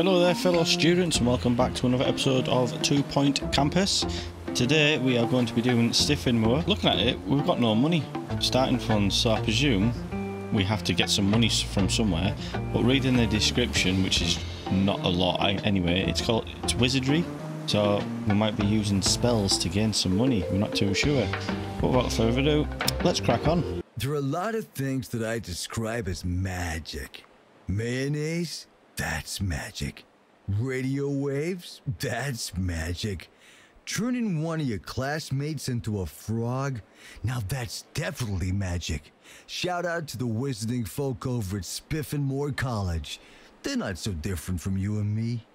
Hello there fellow students and welcome back to another episode of Two Point Campus. Today we are going to be doing Spiffinmoore. Looking at it, we've got no money. Starting funds, so I presume we have to get some money from somewhere. But reading the description, which is not a lot anyway, it's called it's wizardry. So we might be using spells to gain some money. We're not too sure. But without further ado, let's crack on. There are a lot of things that I describe as magic. Mayonnaise? That's magic. Radio waves? That's magic. Turning one of your classmates into a frog? Now that's definitely magic. Shout out to the wizarding folk over at Spiffinmoore College. They're not so different from you and me.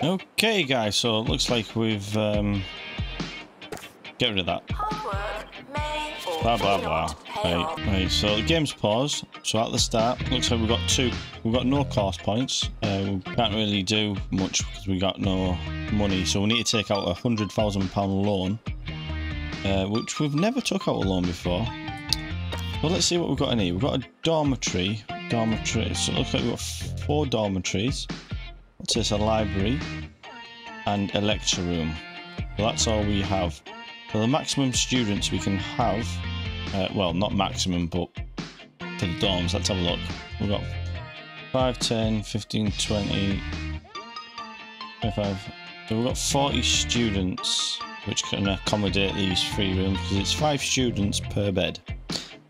Okay, guys, so it looks like we've... Um, get rid of that. Blah, blah, blah. Right, right, so the game's paused. So at the start, looks like we've got two. We've got no cost points. Uh, we can't really do much because we got no money. So we need to take out a £100,000 loan, uh, which we've never took out a loan before. Well, let's see what we've got in here. We've got a dormitory. Dormitory. So it looks like we've got four dormitories. What's this? A library and a lecture room. So that's all we have. So the maximum students we can have, uh, well, not maximum, but for the dorms, let's have a look. We've got 5, 10, 15, 20, 25. So we've got 40 students, which can accommodate these three rooms, because it's 5 students per bed.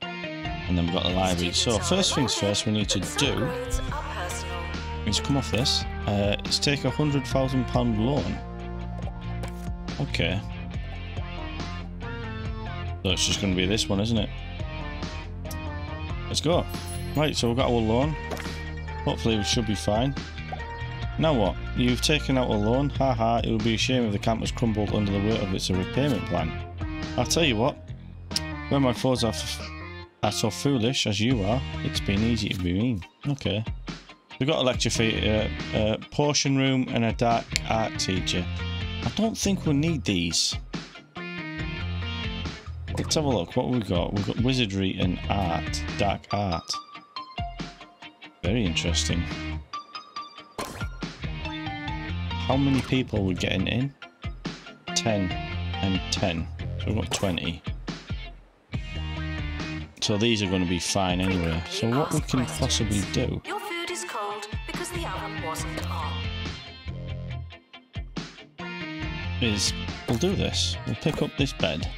And then we've got the library. So first things first, we need to do is come off this. Uh, is take a £100,000 loan. Okay. It's just going to be this one, isn't it? Let's go. Right, so we've got our loan. Hopefully we should be fine. Now what? You've taken out a loan. Haha, it would be a shame if the campus crumbled under the weight of its repayment plan. I'll tell you what. When my foes are, are so foolish as you are, it's been easy to be mean. Okay. We've got a lecture theatre, uh, a uh, potion room and a dark art teacher. I don't think we'll need these. Let's have a look. What we've got? We've got wizardry and art. Dark art. Very interesting. How many people we're getting in? 10 and 10. So we've got 20. So these are going to be fine anyway. So what we can possibly do... Your food is cold because the oven wasn't on. Is we'll do this. We'll pick up this bed.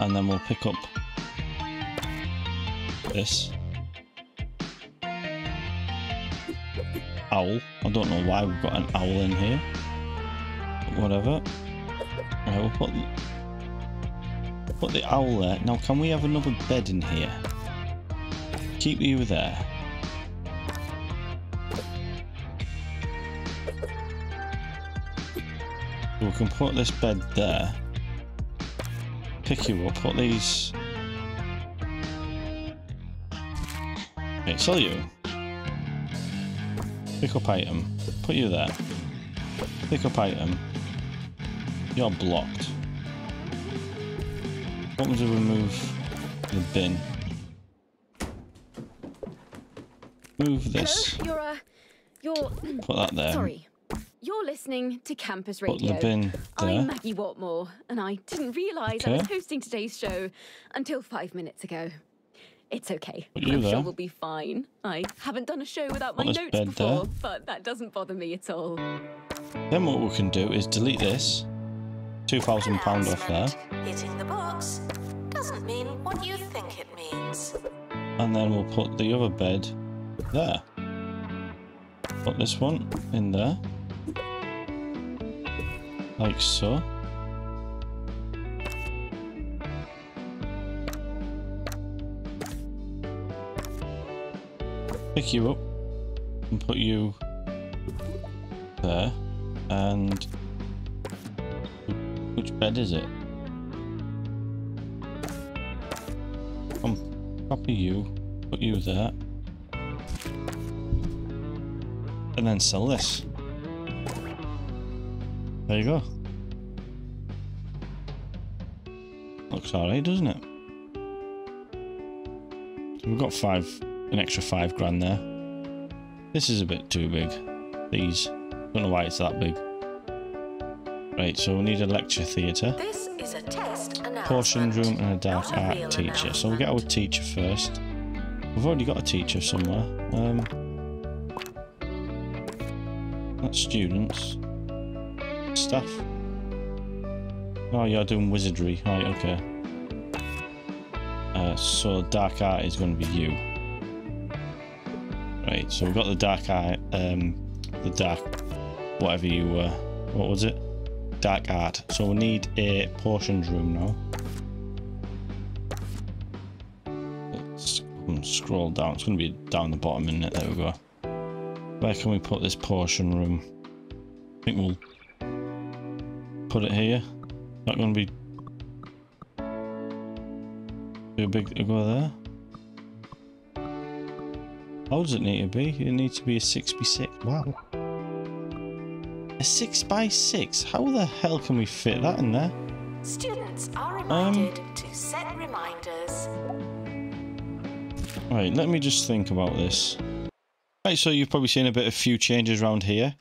And then we'll pick up this. Owl. I don't know why we've got an owl in here. But whatever. Right, we'll put, put the owl there. Now, can we have another bed in here? Keep you there. we can put this bed there. Pick you up, put these... Okay, sell you. Pick up item. Put you there. Pick up item. You're blocked. What would we remove the bin? Move this. Hello? You're, uh, you're... Put that there. Sorry. You're listening to Campus Radio. the bin there. I'm Maggie Watmore, and I didn't realise I was hosting today's show until five minutes ago. It's okay. Put you I'm there. sure we'll be fine. I haven't done a show without my notes before, there. but that doesn't bother me at all. Then what we can do is delete this. £2,000 off there. Hitting the box doesn't mean what you think it means. And then we'll put the other bed there. Put this one in there. Like so. Pick you up and put you there. And which bed is it? Come, copy you, put you there. And then sell this. There you go. Looks alright, doesn't it? So we've got five, an extra five grand there. This is a bit too big. These. Don't know why it's that big. Right, so we need a lecture theatre. This is a test Portion room and a dark a art teacher. So we'll get our teacher first. We've already got a teacher somewhere. Um, not students. Staff. Oh, you're doing wizardry. Right, okay. Uh, so dark art is going to be you. Right, so we've got the dark art, um, the dark, whatever you were. What was it? Dark art. So we need a potions room now. Let's scroll down. It's going to be down the bottom, isn't it? There we go. Where can we put this potion room? I think we'll put it here. Not going to be too big to go there. How does it need to be? It needs to be a 6 by 6 Wow. A 6 by 6 How the hell can we fit that in there? Students are Um, reminded to set reminders. Right, let me just think about this. Right, so you've probably seen a bit of few changes around here.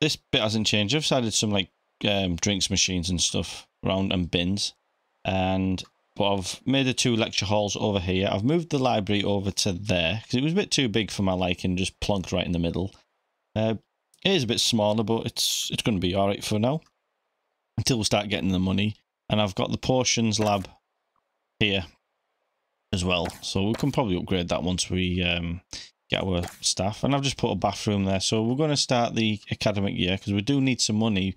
This bit hasn't changed. I've added some like um, drinks machines and stuff around and bins. And but I've made the two lecture halls over here. I've moved the library over to there because it was a bit too big for my liking, just plunked right in the middle. Uh, it is a bit smaller, but it's it's going to be all right for now until we start getting the money. And I've got the portions lab here as well, so we can probably upgrade that once we um, get our staff. And I've just put a bathroom there, so we're going to start the academic year because we do need some money.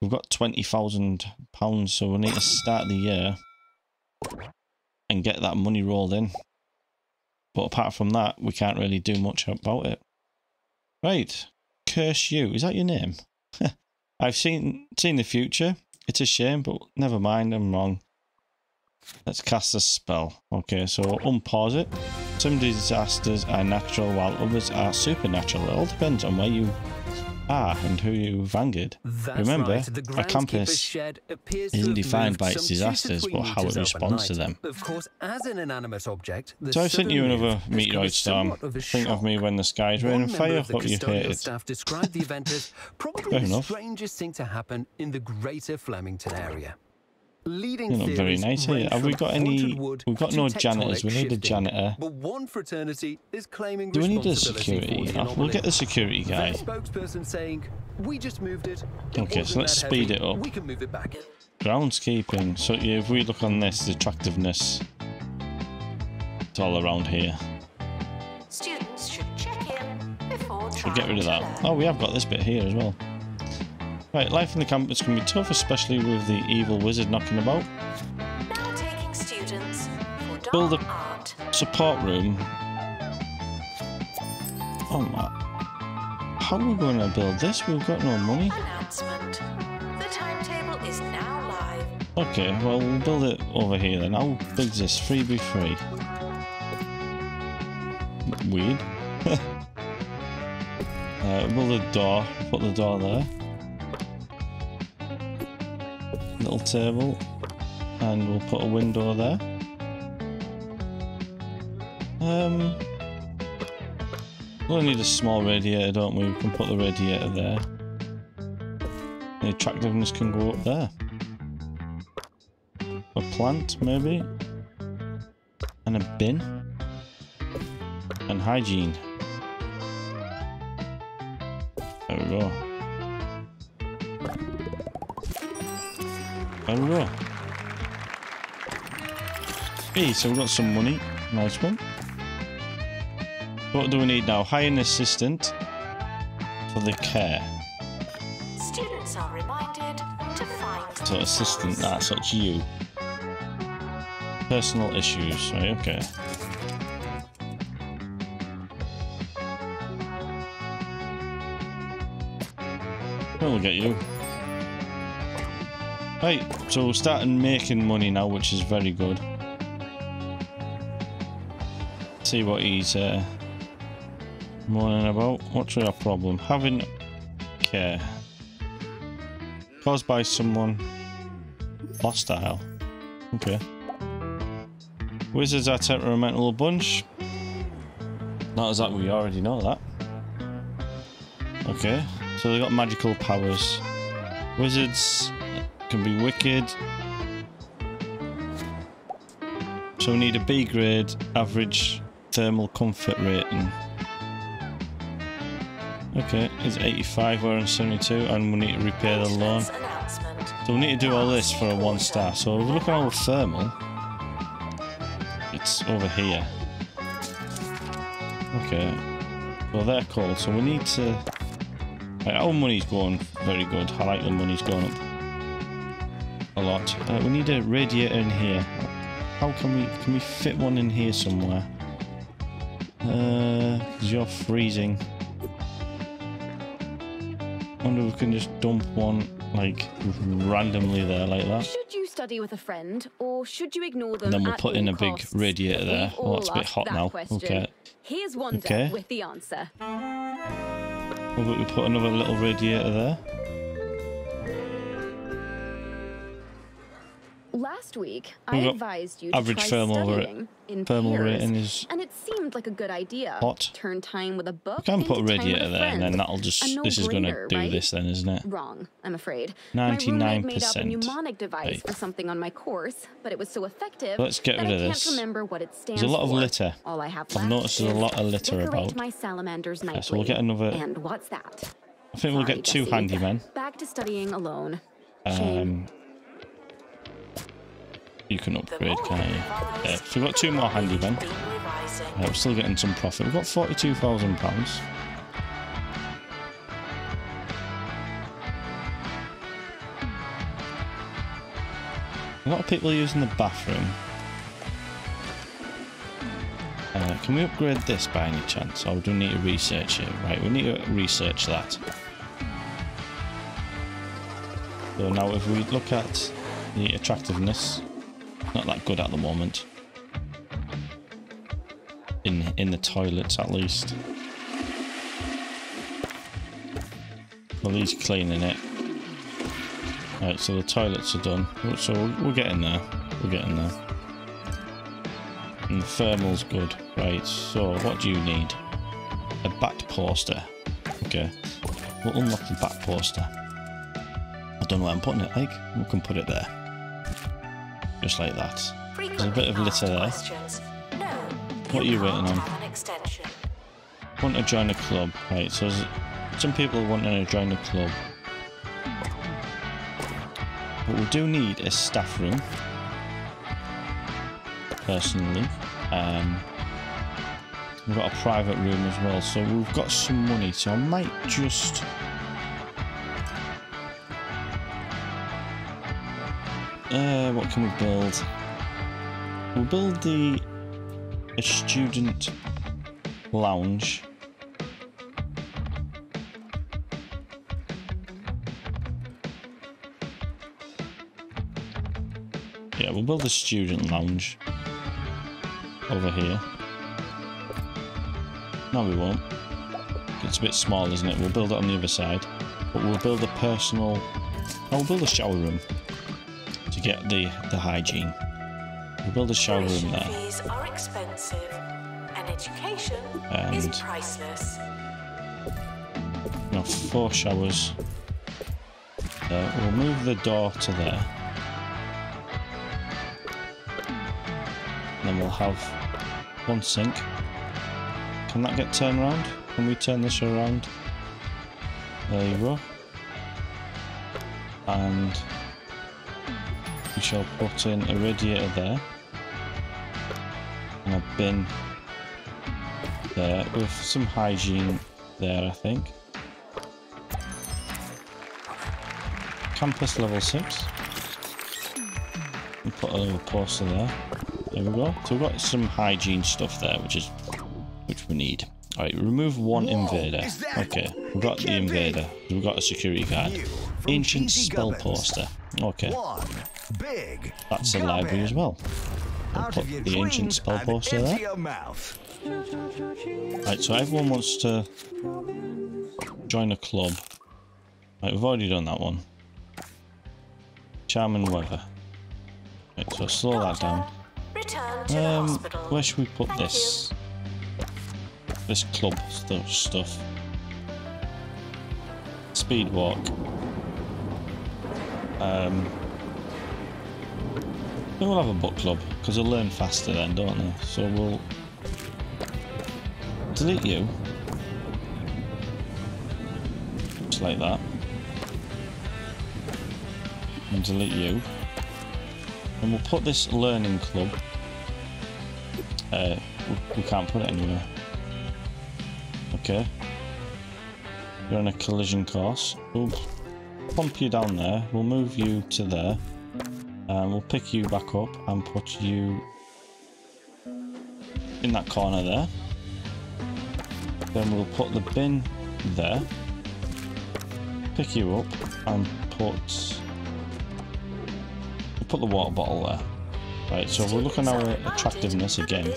We've got twenty thousand pounds, so we need to start the year and get that money rolled in. But apart from that, we can't really do much about it. Right, curse you. Is that your name? I've seen seen the future. It's a shame, but never mind. I'm wrong. Let's cast a spell. Okay, so unpause it. Some disasters are natural, while others are supernatural. It all depends on where you are and who you've angered. That's Remember, right, the a campus shed isn't defined by its some two to disasters, but how it responds to them. Of course, as an inanimate object, the So I sent you another meteoroid storm. of Think of me when the skies raining member fire, what you hated. staff described the event as probably Fair the enough. strangest thing to happen in the greater Flemington area. Leading You're not very nice here. Have we got any- we've got no janitors. We need a janitor. But one fraternity is claiming Do we need a security? the Uh, We'll get the security guy. Spokesperson saying, "We just moved it. It Okay, so let's speed heavy. it up. We can move it back." Groundskeeping. So yeah, if we look on this, the attractiveness, it's all around here. Students should check in before So trying get rid of that. Oh, we have got this bit here as well. Right, life in the campus can be tough, especially with the evil wizard knocking about. Now taking students for Build a- art. Support room. Oh my. How are we going to build this? We've got no money. Announcement. The timetable is now live. Okay, well, we'll build it over here then. How big's this? 3b3. Weird. uh, build a door. Put the door there. Little table. And we'll put a window there. Um, we'll need a small radiator, don't we? We can put the radiator there. The attractiveness can go up there. A plant, maybe. And a bin. And hygiene. There we go. There we go. Hey, so we've got some money. Nice one. What do we need now? Hire an assistant for the care. Students are reminded to find So assistant, that's it's you. Personal issues, right, okay. We'll get you. Right, so we're starting making money now, which is very good. See what he's uh, moaning about. What's your problem? Having care. Caused by someone hostile. Okay. Wizards are temperamental bunch. Not exactly, we already know that. Okay, so they got magical powers. Wizards can be wicked. So we need a B grade average thermal comfort rating. Okay, it's 85, we're on 72, and we need to repair the loan. So we need to do all this for a one star. So if we look at our thermal, it's over here. Okay, well they're cold, so we need to... Our money's going very good. I like the money's going up a lot. Uh, we need a radiator in here. How can we can we fit one in here somewhere? Uh, cause you're freezing. wonder if we can just dump one like randomly there like that. Should you study with a friend, or should you ignore them? And then we'll put in a big costs? radiator there. We've Oh, that's a bit hot now. question. Okay. Here's Wanda Okay. with the answer. Well, but we put another little radiator there. Last week, I advised you to average try thermal studying in thermal pairs, rating is and it seemed like a good idea. hot. Turn time with a book. We can put a radiator there, and then that'll just. A This is going to do right? this, then, isn't it? Wrong, I'm afraid. My roommate made up a 99%. mnemonic device Right. for something on my course, but it was so effective Let's get rid I of can't this. remember what it stands There's a lot of for. litter. All I have I've noticed there's a lot of litter about. my salamanders nightly. so we'll get another- And what's that? I think we'll get two Bessie. handymen. Back to studying alone. Um, Shame. You can upgrade, can't you? Yeah, so we've got two more handymen. Yeah, we're still getting some profit. We've got forty-two thousand pounds. A lot of people are using the bathroom. Uh, can we upgrade this by any chance? Or do we need to research it? Right, we need to research that. So now if we look at the attractiveness, not that good at the moment. In in the toilets at least. Well he's cleaning it. Right, so the toilets are done. Oh, so we're, getting there. We're getting there. And the thermal's good. Right, so what do you need? A bat poster. Okay. We'll unlock the bat poster. I don't know where I'm putting it, like. We can put it there. Just like that. There's a bit of litter there. What are you waiting on? Want to join a club. Right, so some people want to join a club. But we do need a staff room. Personally. Um, we've got a private room as well, so we've got some money, so I might just... Uh, what can we build? We'll build the a student lounge. Yeah, we'll build a student lounge over here. No, we won't. It's a bit small, isn't it? We'll build it on the other side. But we'll build a personal... Oh, we'll build a shower room to get the, the hygiene. We'll build a shower room there. fees are expensive, and education And- is priceless. Now, four showers. Uh, we'll move the door to there. then we'll have one sink. Can that get turned around? Can we turn this around? There you go. And we shall put in a radiator there. And a bin there with some hygiene there, I think. Campus level 6. We put a little poster there. There we go. So we've got some hygiene stuff there, which is which we need. Alright, remove one Whoa, invader. Okay, we've got the can't be. invader. We've got a security guard. Ancient Cheesy spell Gubbins. poster. Okay, One big. that's a library as well. We'll put the ancient spell poster there. your mouth. Right, so everyone wants to join a club. Right, we've already done that one. Charm and weather. Right, so slow that down. Return to the Um, where should we put Thank this? This club stuff. stuff. Speed walk. Um, we'll have a book club because they'll learn faster then, don't they? So we'll delete you. Just like that. And delete you. And we'll put this learning club. Uh, we, we can't put it anywhere. Okay. You're on a collision course. We'll pump you down there. We'll move you to there. And we'll pick you back up and put you in that corner there. Then we'll put the bin there. Pick you up and put put the water bottle there. Right, so we're looking at our attractiveness again.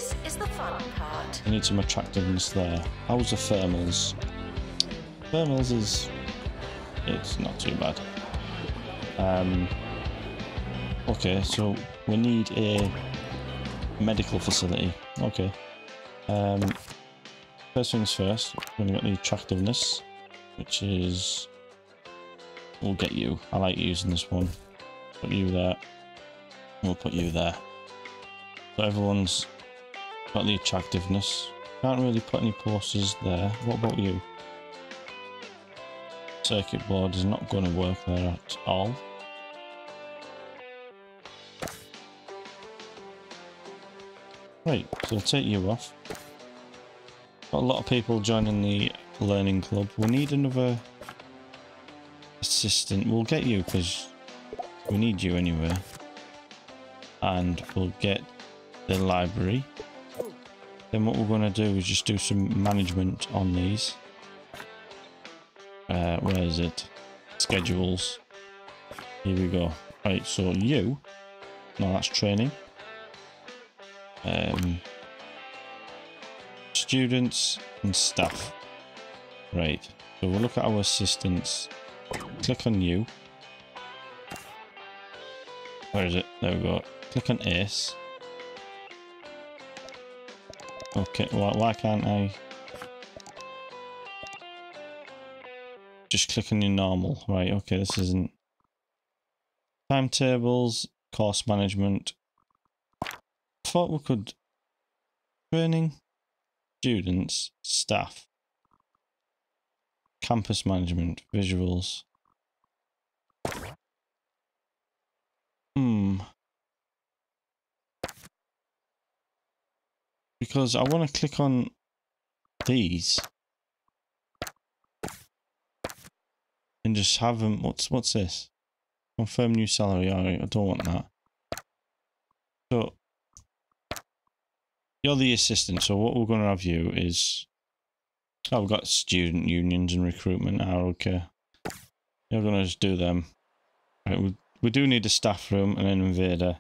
Part. We need some attractiveness there. How's the thermals? Thermals is it's not too bad. Um Okay, so we need a medical facility. Okay. Um first things first, we've gonna the attractiveness, which is we'll get you. I like using this one. Put you there. We'll put you there. So everyone's got the attractiveness. Can't really put any posters there. What about you? Circuit board is not going to work there at all. Right, so I'll take you off. Got a lot of people joining the learning club. We need another assistant. We'll get you because we need you anyway. And we'll get the library. Then what we're going to do is just do some management on these. Uh, where is it? Schedules. Here we go. Right, so you. No, that's training. Um, students and staff. Right. So we'll look at our assistants. Click on you. Where is it? There we go. Click on Ace. Okay, why, why can't I just click on your normal? Right, okay, this isn't timetables, course management. Thought we could training, students, staff, campus management, visuals. Hmm. Because I want to click on these and just have them. What's what's this? Confirm new salary. Alright, I don't want that. So you're the assistant. So what we're going to have you is. Oh, we've got student unions and recruitment. Ah, okay. You're going to just do them. We, we do need a staff room and an invader.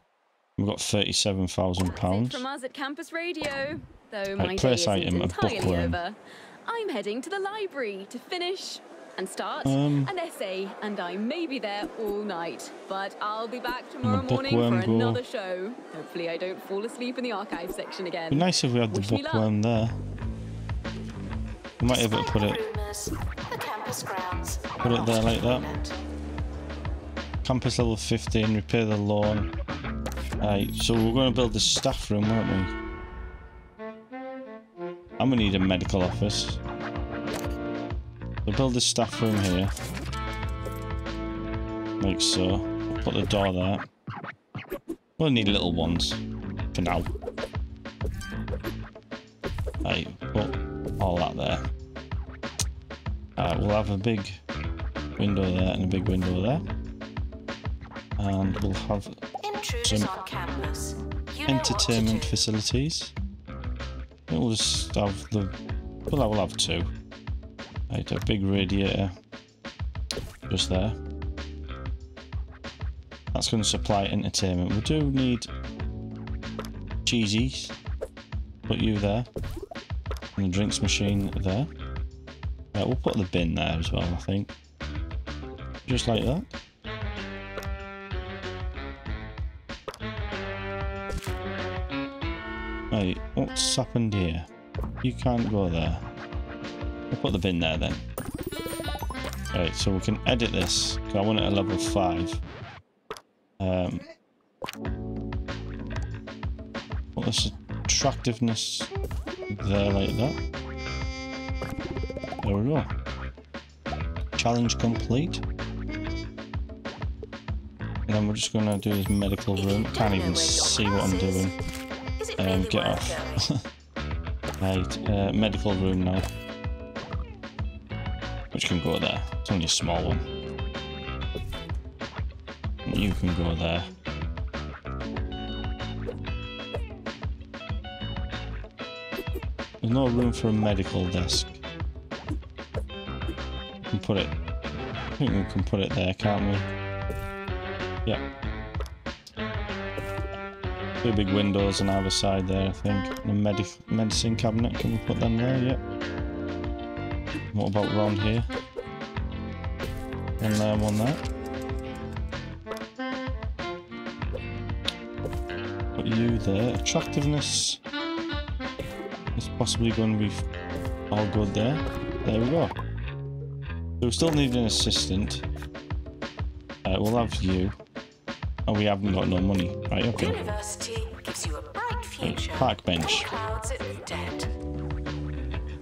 We've got thirty-seven thousand pounds. From us at Campus Radio, though Right, my place isn't item, a entirely bookworm. over. I'm heading to the library to finish and start Um, an essay, and I may be there all night. But I'll be back tomorrow morning bookworm for go? another show. Hopefully, I don't fall asleep in the archive section again. Be nice if we had the Wish me luck. bookworm there. We might have it put it Rumors, the campus grounds put it there like that. Campus level 15, repair the lawn. Right, so we're going to build the staff room, aren't we? I'm going to need a medical office. We'll build the staff room here. Like so. Put the door there. We'll need little ones. For now. Right, put all that there. Uh, we'll have a big window there and a big window there. And we'll have Some on campus. You know what to entertainment facilities. We'll just have the. Well, I will have two. Right, a big radiator just there. That's going to supply entertainment. We do need cheesies. Put you there. And the drinks machine there. We'll put the bin there as well, I think. Just like that. Right, what's happened here? you can't go there. I'll put the bin there then. Right, so we can edit this. I want it at level 5. Um, this attractiveness there like that. There we go. Challenge complete. And then we're just going to do this medical room. Can't even see what I'm doing. Um, get off. right, uh, medical room now. Which can go there. It's only a small one. You can go there. There's no room for a medical desk. We can put it. I think we can put it there, can't we? Yep. Two big windows on either side there, I think. And a medic medicine cabinet, can we put them there? Yep. What about around here? One there, one there. Put you there. Attractiveness is possibly going to be all good there. There we go. So we still need an assistant. Uh, we'll have you. Oh, we haven't got no money. Right, okay. University gives you a bright future. Park bench. Clouds it dead.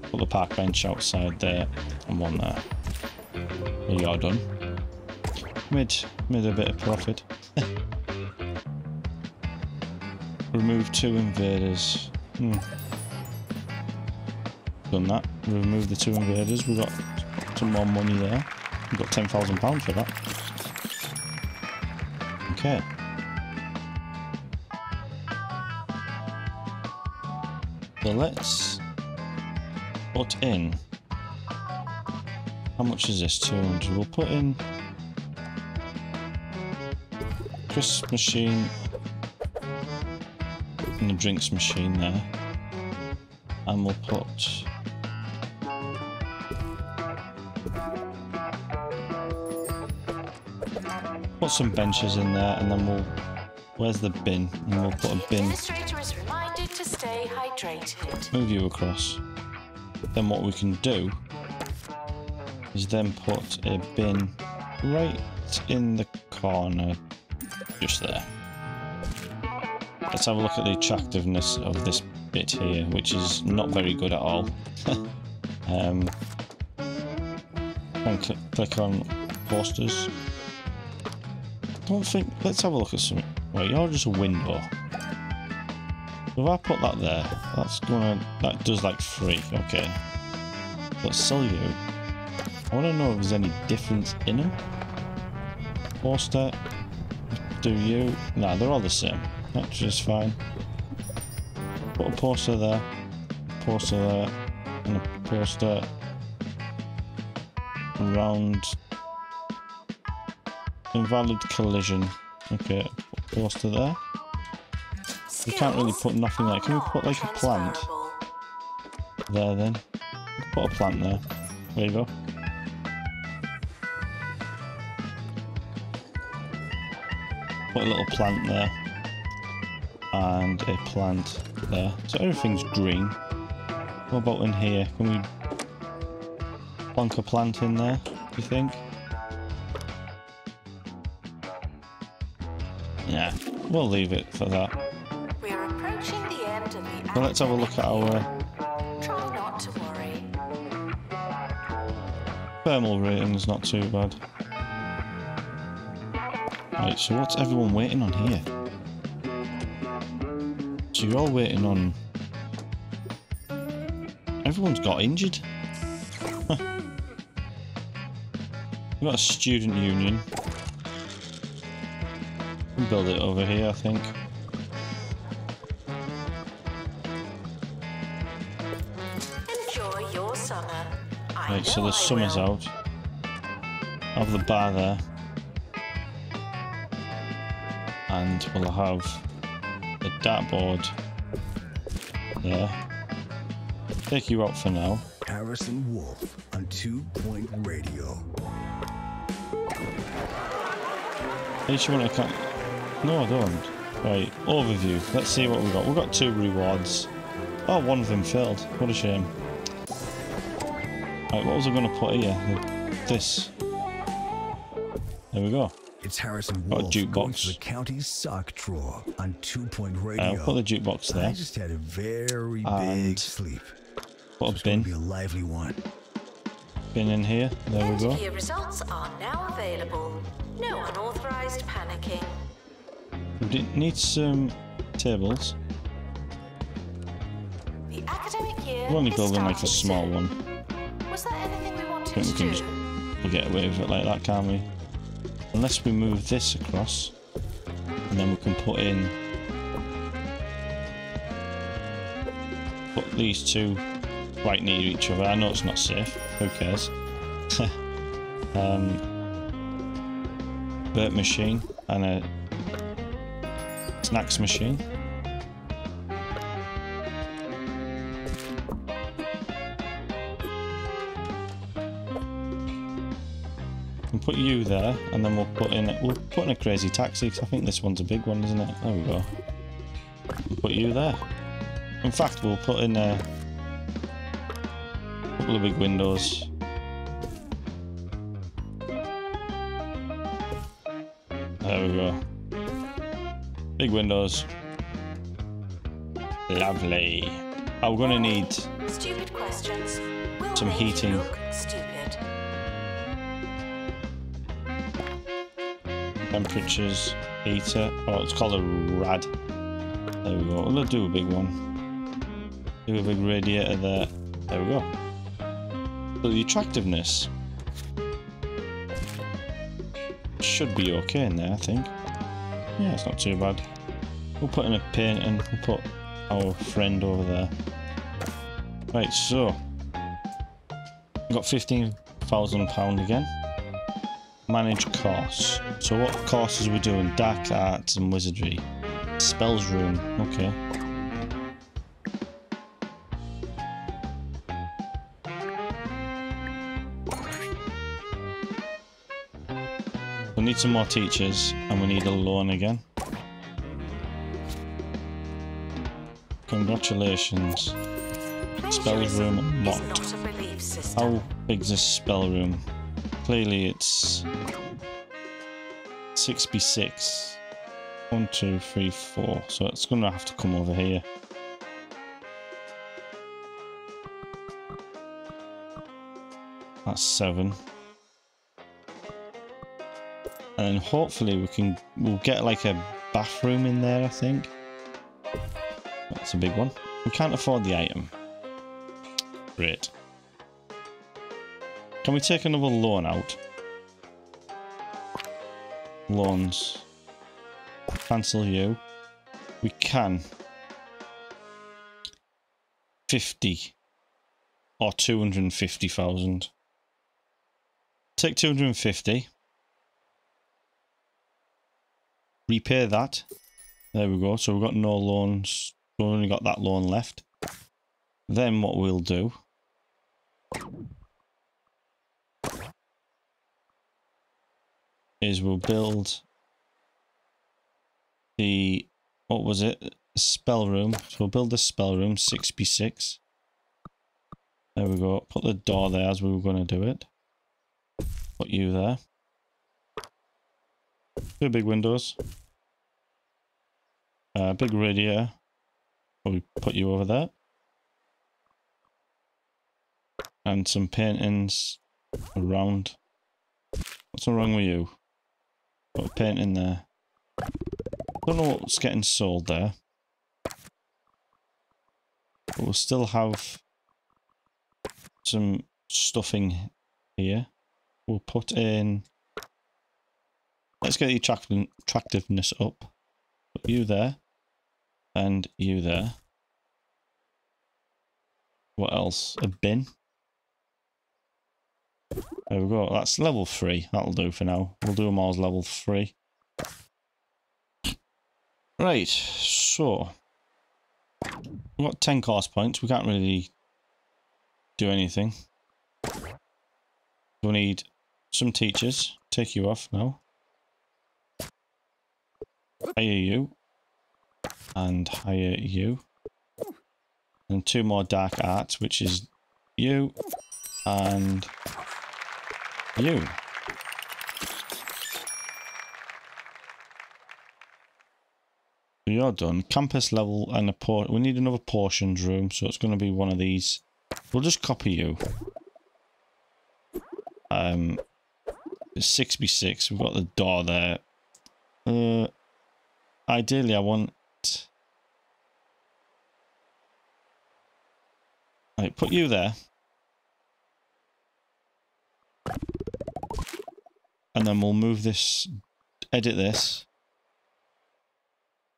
Put the park bench outside there and one there. There you are done. Made, made a bit of profit. Remove two invaders. Hmm. Done that. Remove the two invaders. We got some more money there. We got ten thousand pounds for that. Okay. So let's put in. How much is this? 200. We'll put in. Crisp machine. And the drinks machine there. And we'll put. Put some benches in there and then we'll. Where's the bin? And we'll put a bin. Is to stay move you across. Then what we can do is then put a bin right in the corner, just there. Let's have a look at the attractiveness of this bit here, which is not very good at all. um, and cl click on posters. Don't think. Let's have a look at something. Wait, you're just a window. If I put that there, that's gonna that does like three, okay. But sell you. I wanna know if there's any difference in them. Poster. Do you? Nah, they're all the same. That's just fine. Put a poster there, poster there, and a poster around invalid collision. Okay, poster there. We can't really put nothing there. Can we put like a plant there then? Put a plant there. There you go. Put a little plant there. And a plant there. So everything's green. What about in here? Can we plonk a plant in there, do you think? Yeah, we'll leave it for that. We're approaching the end of the So let's have a look at our Try not to worry. thermal rating's not too bad. Right, so what's everyone waiting on here? So you're all waiting on... Everyone's got injured. We've got a student union. We'll build it over here, I think. Enjoy your summer. I Right, so the I summer's will. out. Have the bar there. And we'll have the dartboard there. Take you out for now. Harrison Wolf on Two Point Radio. Each one I can No, I don't. Right, overview. Let's see what we've got. We've got two rewards. Oh, one of them failed. What a shame. Right, what was I going to put here? This. There we go. It's Harrison Got a Wolf jukebox. going to the county sock drawer on Two Point Radio. Uh, put the jukebox there. I there. just had a very And big sleep. Put It's a going bin. to be a lively one. Bin in here. There we go. results are now available. No unauthorized panicking. We need some tables. The academic year We're only is building like a small one. Was there anything we wanted think we can just- We'll get away with it like that, can't we? Unless we move this across. And then we can put in... Put these two right near each other. I know it's not safe. Who cares? um, Burt machine and a snacks machine. We'll put you there, and then we'll put in we'll put in a crazy taxi. 'cause I think this one's a big one, isn't it? There we go. We'll put you there. In fact, we'll put in a couple of big windows. There we go. Big windows. Lovely. We're gonna need Stupid questions will Some heating. stupid. temperatures, heater. Oh, it's called a rad. There we go. We'll do a big one. Do a big radiator there. There we go. So the attractiveness should be okay in there, I think. Yeah, it's not too bad. We'll put in a paint and we'll put our friend over there. Right, so got fifteen thousand pound again manage course. So what courses are we doing? Dark arts and wizardry. Spells room. Okay. Some more teachers and we need a loan again. Congratulations. Spell room Plagiarism is unlocked. not a belief system. How big's this spell room? Clearly it's 6b6. One, two, three, four. So it's gonna have to come over here. That's seven. And hopefully we can we'll get like a bathroom in there, I think. That's a big one. We can't afford the item. Great. Can we take another loan out? Loans. Cancel you. We can. 50. Or 250,000. Take 250. Repay that. There we go. So we've got no loans. We've only got that loan left. Then what we'll do is we'll build the what was it spell room so we'll build the spell room 6b6 there we go put the door there as we were going to do it put you there two big windows uh, big radiator we put you over there and some paintings around what's wrong with you Put a paint in there. Don't know what's getting sold there. But we'll still have some stuffing here. We'll put in... Let's get the attractiveness up. Put you there. And you there. What else? A bin. There we go. That's level three. That'll do for now. We'll do them all as level three. Right. So we've got ten course points. We can't really do anything. We'll need some teachers. Take you off now. Hire you. And hire you. And two more dark arts, which is you and you. You're done. Campus level and a port. We need another portions room, so it's going to be one of these. We'll just copy you. Um, it's 6 We've got the door there. Uh, ideally, I want. Right, put you there. And then we'll move this, edit this.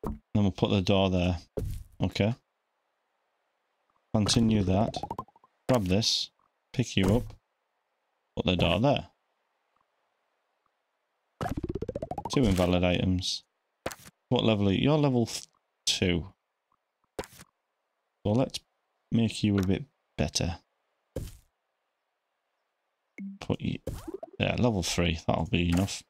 Then we'll put the door there. Okay. Continue that. Grab this. Pick you up. Put the door there. Two invalid items. What level are you? You're level two. So let's make you a bit better. Put you... Yeah, level three. That'll be enough.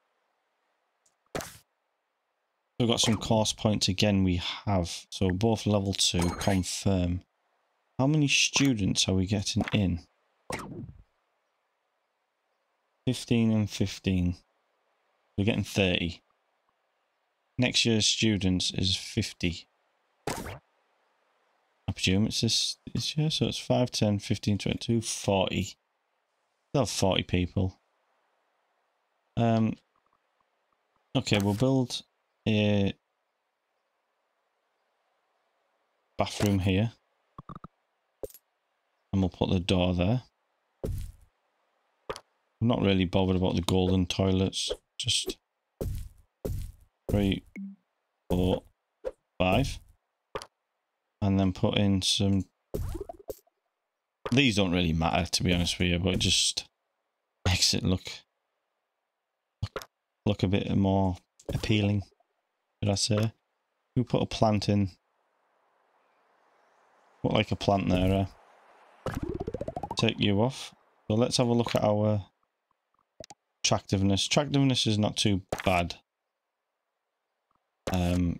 We've got some course points again we have. So both level 2, confirm. How many students are we getting in? 15 and 15. We're getting 30. Next year's students is 50. I presume it's this, this year, so it's 5, 10, 15, 22, 40. They'll have 40 people. Um, okay, we'll build a bathroom here. And we'll put the door there. I'm not really bothered about the golden toilets. Just three, four, five. And then put in some... These don't really matter, to be honest with you, but it just makes it look, look, a bit more appealing did I say? We put a plant in. Put like a plant there. Uh, take you off. So let's have a look at our attractiveness. Attractiveness is not too bad. Um,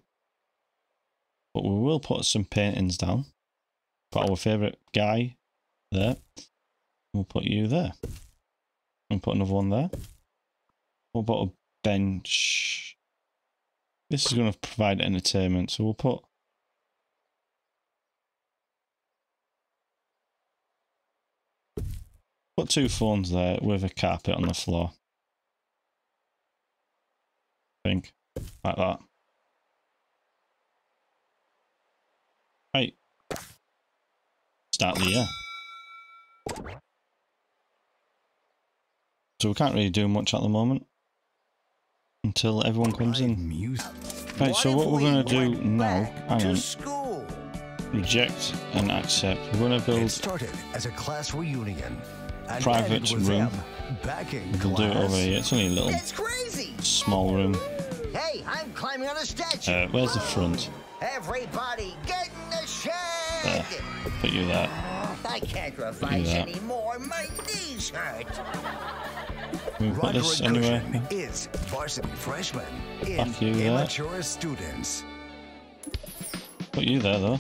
but we will put some paintings down. Put our favourite guy there. We'll put you there. And put another one there. We'll put a bench this is going to provide entertainment, so we'll put put two phones there with a carpet on the floor. I think like that. Right. Start the year. So we can't really do much at the moment until everyone comes in. Right, so what we're going to do now, hang on, reject and accept. We're going to build started as a class reunion. private room. We'll do it over here. It's only a little small room. Hey, I'm climbing on a statue. Uh, where's the front? Everybody, get in the shed. There. Put you there. Ah, I can't revise anymore. My knees hurt. Can we put this anywhere? Is varsity freshman in you immature there. students. Put you there though.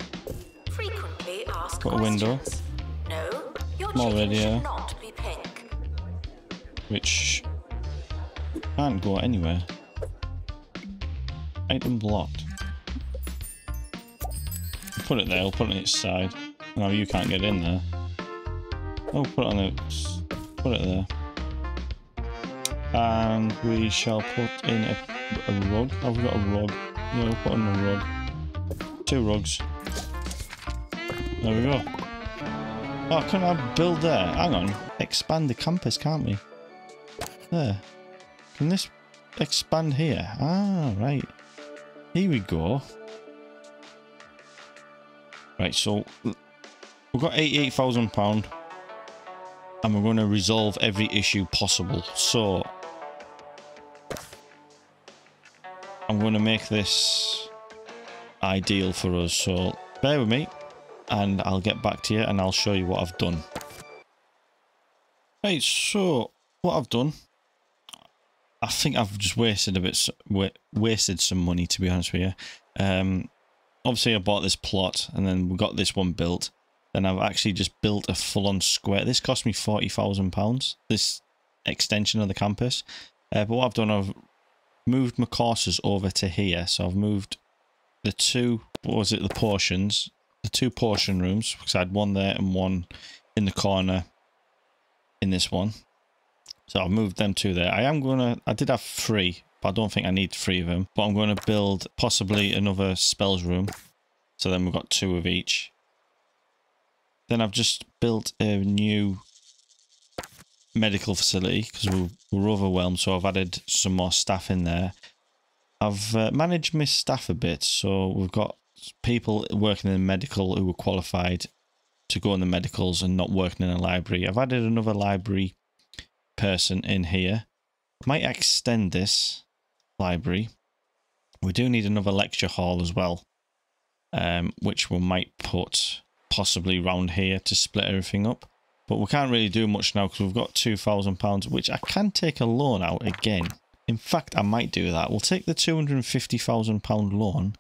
Frequently asked Put a window. No, your Small radio. should not be pink. Which can't go anywhere. Item blocked. Put it there, I'll put it on its side. No, you can't get in there. Oh, put it on the... Put it there. And we shall put in a, a rug. We've got a rug. Yeah, we'll put in a rug. Two rugs. There we go. Oh, can I build there? Hang on. Expand the campus, can't we? There. Can this expand here? Ah, right. Here we go. Right, so we've got £88,000 and we're going to resolve every issue possible. So I'm going to make this ideal for us. So bear with me and I'll get back to you and I'll show you what I've done. Right, so what I've done, I think I've just wasted a bit, wasted some money to be honest with you. Um, obviously I bought this plot and then we got this one built. Then I've actually just built a full-on square. This cost me £40,000, this extension of the campus. Uh, but what I've done, I've moved my courses over to here. So I've moved the two, what was it, the potions, the two potion rooms, because I had one there and one in the corner in this one. So I've moved them two there. I am going to, I did have three, but I don't think I need three of them. But I'm going to build possibly another spells room. So then we've got two of each. Then I've just built a new medical facility because we're, we're, overwhelmed. So I've added some more staff in there. I've uh, managed my staff a bit. So we've got people working in medical who are qualified to go in the medicals and not working in a library. I've added another library person in here. Might extend this library. We do need another lecture hall as well, um, which we might put possibly round here to split everything up. But we can't really do much now because we've got £2,000, which I can take a loan out again. In fact, I might do that. We'll take the £250,000 loan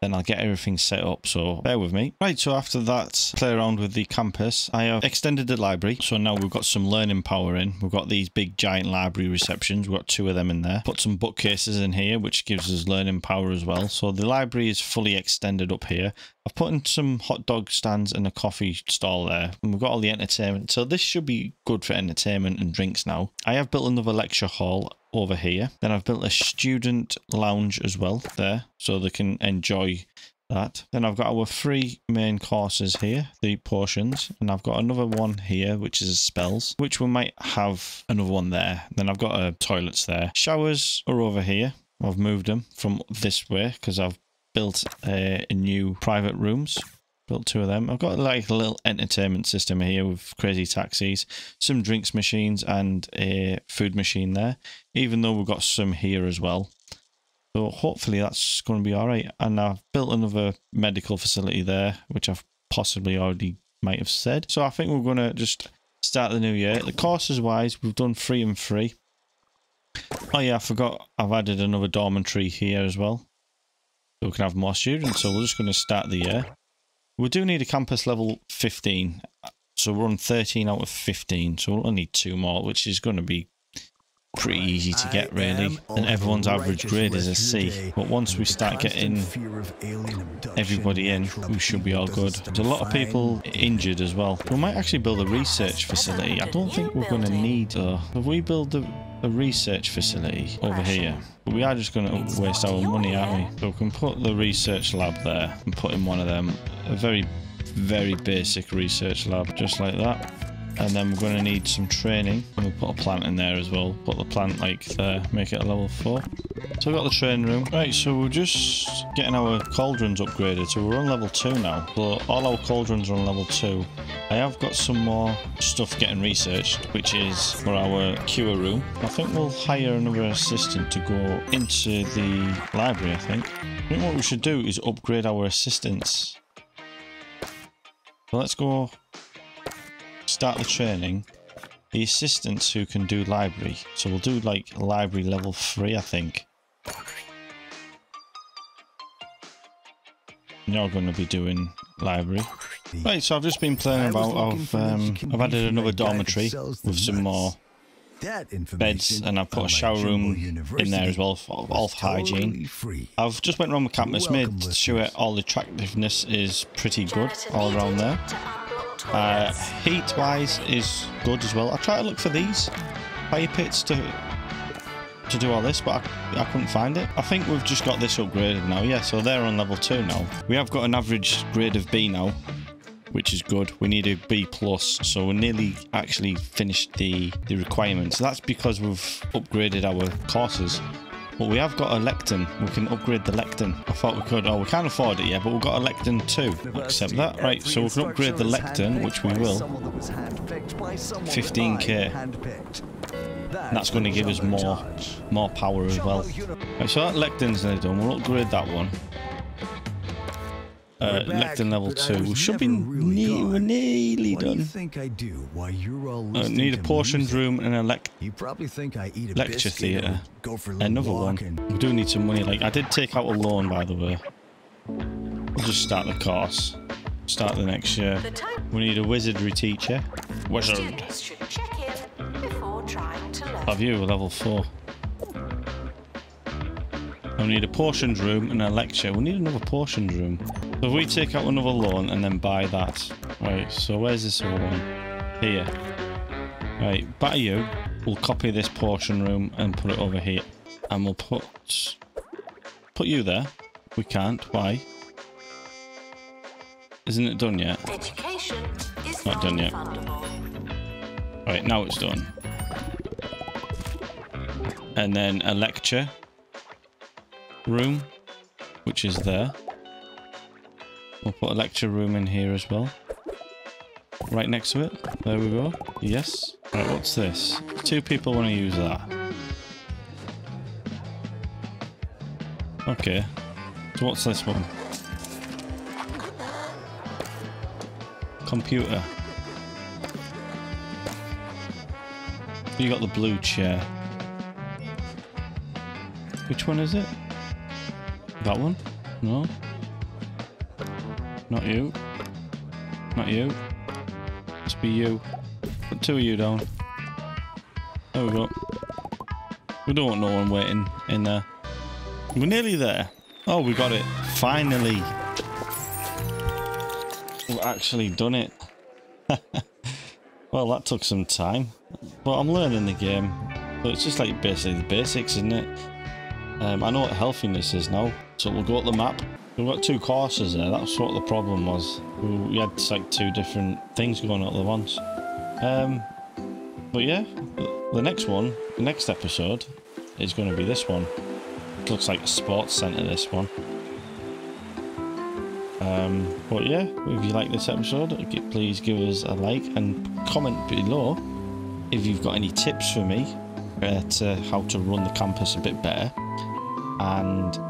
then I'll get everything set up. So bear with me. Right, so after that, play around with the campus. I have extended the library. So now we've got some learning power in. We've got these big giant library receptions. We've got two of them in there. Put some bookcases in here, which gives us learning power as well. So the library is fully extended up here. I've put in some hot dog stands and a coffee stall there. And we've got all the entertainment. So this should be good for entertainment and drinks now. I have built another lecture hall over here. Then I've built a student lounge as well there, so they can enjoy that. Then I've got our three main courses here, the potions, and I've got another one here, which is spells, which we might have another one there. Then I've got uh, toilets there. Showers are over here. I've moved them from this way because I've built uh, a new private rooms Built two of them. I've got like a little entertainment system here with crazy taxis, some drinks machines and a food machine there. Even though we've got some here as well. So hopefully that's going to be all right. And I've built another medical facility there, which I've possibly already might have said. So I think we're going to just start the new year. The courses wise, we've done three and three. Oh yeah, I forgot I've added another dormitory here as well. So we can have more students. So we're just going to start the year. We do need a campus level 15. So we're on 13 out of 15. So we'll only need two more, which is going to be pretty easy to get really. and everyone's average grade is a C. but once we start getting everybody in we should be all good. There's a lot of people injured as well. We might actually build a research facility. I don't think we're going to need uh, if we build a, a research facility over here. But we are just going to waste our money aren't we? so we can put the research lab there and put in one of them. A very very basic research lab just like that and then we're going to need some training. And we'll put a plant in there as well. Put the plant like there. Make it a level 4 so we've got the training room. Right so we're just getting our cauldrons upgraded. So we're on level 2 now. But all our cauldrons are on level 2 I have got some more stuff getting researched which is for our cure room. I think we'll hire another assistant to go into the library I think. I think what we should do is upgrade our assistants. So let's go start the training, the assistants who can do library. So we'll do like library level 3, I think. You're going to be doing library. Right, so I've just been playing about. I've, um, I've added another dormitory with some more beds and I've put a shower room in there as well for all hygiene. I've just went around the campus, made sure all the attractiveness is pretty good all around there. Uh, heat wise is good as well. I try to look for these fire pits to to do all this, but I, I couldn't find it. I think we've just got this upgraded now. Yeah, so they're on level 2 now. We have got an average grade of B now, which is good. We need a B+, plus, so we're nearly actually finished the, the requirements. That's because we've upgraded our courses. But we have got a lectern. We can upgrade the lectern. I thought we could. Oh, we can't afford it yet, but we've got a lectern too. Accept that. Right, so we can upgrade the lectern, which we will. 15k. And that's going to give us more more power as well. Right, so that lectern's now done. We'll upgrade that one uh, lectern level 2. We should be really ne we're nearly what done. Do think I do while you're all uh, need a portioned room and a lec you probably think I eat a lecture theatre. Another walking. one. We do need some money. Like I did take out a loan by the way. We'll just start the course. start the next year. The We need a wizardry teacher. Wizard. should check in before trying to learn. Have you level four? We need a potions room and a lecture. We need another potions room. So if we take out another loan and then buy that. Right, so where's this other one? Here. Right, back you. We'll copy this potion room and put it over here. And we'll put put you there. We can't. Why? Isn't it done yet? Education is Not done yet. Right, now it's done. And then a lecture room, which is there. We'll put a lecture room in here as well. Right next to it. There we go. Yes. Right, what's this? Two people want to use that. Okay. So what's this one? Computer. You got the blue chair. Which one is it? That one? No. Not you. Not you. Must be you. Put two of you down. There we go. We don't want no one waiting in there. We're nearly there. Oh, we got it. Finally. We've actually done it. well, that took some time. But I'm learning the game. But it's just like basically the basics, isn't it? Um, I know what healthiness is now. So we'll go at the map. We've got two courses there. That's what the problem was. We had like two different things going on at once. Um, but yeah, the next one, the next episode, is going to be this one. Looks like a sports centre, this one. Um, but yeah, if you like this episode, please give us a like and comment below if you've got any tips for me uh, to how to run the campus a bit better. And